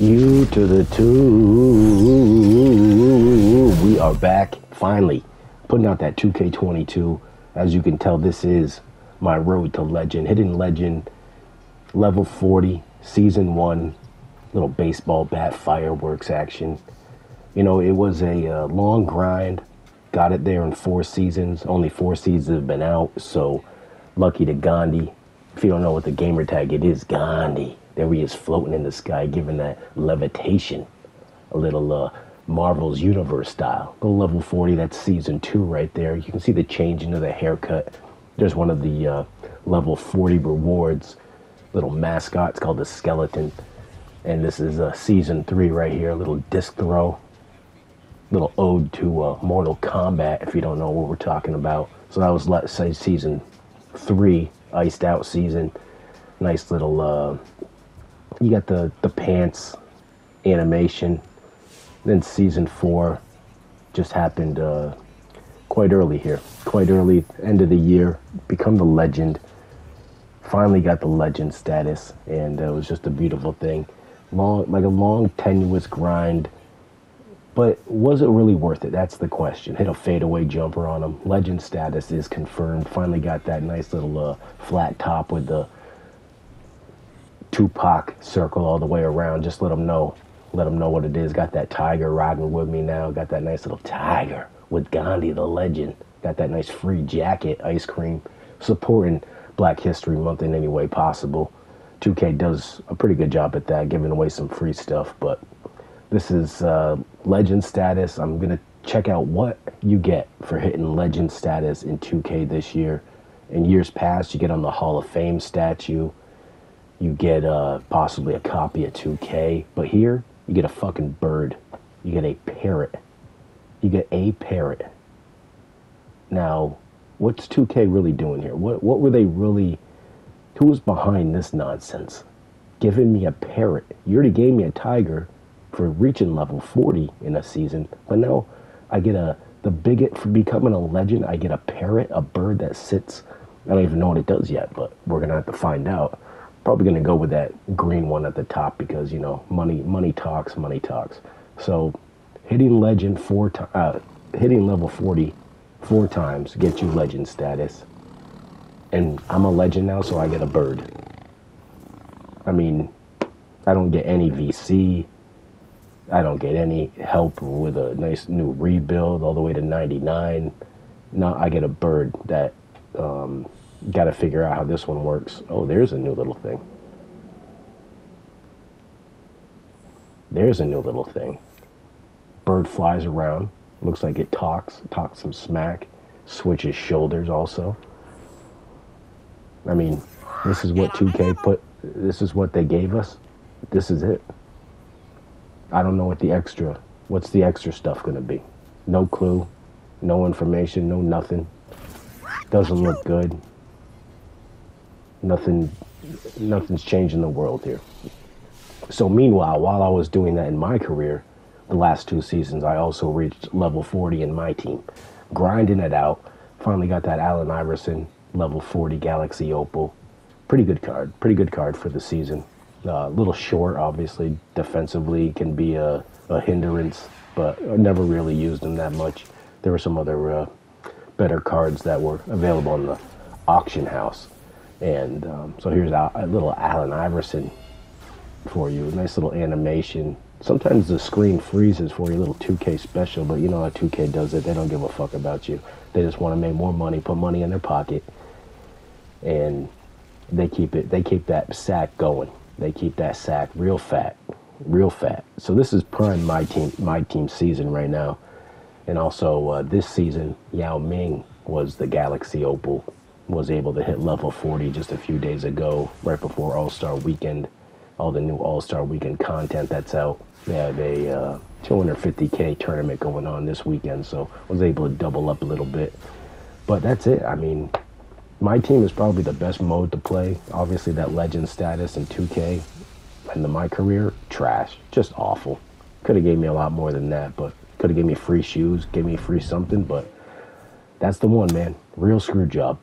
You to the two. We are back finally putting out that 2K22. As you can tell, this is my road to legend, hidden legend, level 40, season one, little baseball bat fireworks action. You know, it was a uh, long grind. Got it there in four seasons. Only four seasons have been out, so lucky to Gandhi. If you don't know what the gamer tag, it is Gandhi. There he is floating in the sky, giving that levitation. A little uh, Marvel's Universe style. The level 40, that's season two right there. You can see the change into the haircut. There's one of the uh, level 40 rewards. Little mascot, it's called the skeleton. And this is uh, season three right here, a little disc throw. Little ode to uh, Mortal Kombat, if you don't know what we're talking about. So that was, let's say, season three, iced out season. Nice little uh, you got the the pants animation. Then season four just happened uh, quite early here, quite early, end of the year. Become the legend. Finally got the legend status, and uh, it was just a beautiful thing. Long, like a long, tenuous grind. But was it really worth it? That's the question. Hit a fadeaway jumper on him. Legend status is confirmed. Finally got that nice little uh, flat top with the Tupac circle all the way around. Just let them know. Let them know what it is. Got that tiger riding with me now. Got that nice little tiger with Gandhi the legend. Got that nice free jacket, ice cream. Supporting Black History Month in any way possible. 2K does a pretty good job at that, giving away some free stuff. But this is uh, legend status. I'm going to check out what you get for hitting legend status in 2K this year. In years past, you get on the Hall of Fame statue you get uh, possibly a copy of 2K, but here you get a fucking bird. You get a parrot. You get a parrot. Now, what's 2K really doing here? What what were they really? Who was behind this nonsense? Giving me a parrot. You already gave me a tiger for reaching level 40 in a season, but now I get a the bigot for becoming a legend. I get a parrot, a bird that sits. I don't even know what it does yet, but we're gonna have to find out probably going to go with that green one at the top because you know money money talks money talks. So hitting legend four times uh, hitting level 40 four times gets you legend status. And i'm a legend now so i get a bird. I mean i don't get any vc i don't get any help with a nice new rebuild all the way to 99 now i get a bird that um, got to figure out how this one works. Oh, there's a new little thing. There's a new little thing. Bird flies around. Looks like it talks. Talks some smack. Switches shoulders also. I mean, this is what 2K put. This is what they gave us. This is it. I don't know what the extra. What's the extra stuff going to be? No clue. No information. No nothing. Doesn't look good nothing nothing's changing the world here. So meanwhile, while I was doing that in my career, the last two seasons, I also reached level 40 in my team, grinding it out. Finally got that Allen Iverson level 40 Galaxy Opal. Pretty good card. Pretty good card for the season. A uh, little short, obviously. Defensively can be a, a hindrance, but I never really used them that much. There were some other uh, better cards that were available in the auction house. And um, so here's a, a little Allen Iverson for you. Nice little animation. Sometimes the screen freezes for your little 2K special, but you know how 2K does it. They don't give a fuck about you. They just want to make more money, put money in their pocket, and they keep it. They keep that sack going. They keep that sack real fat, real fat. So this is prime my team, my team season right now, and also uh, this season Yao Ming was the Galaxy Opal was able to hit level 40 just a few days ago, right before All Star Weekend. All the new All Star Weekend content that's out. They have a uh, 250k tournament going on this weekend, so I was able to double up a little bit. But that's it. I mean, my team is probably the best mode to play. Obviously, that legend status in 2K. And my career, trash, just awful. Could have gave me a lot more than that, but could have gave me free shoes, gave me free something. But that's the one, man. Real screw job.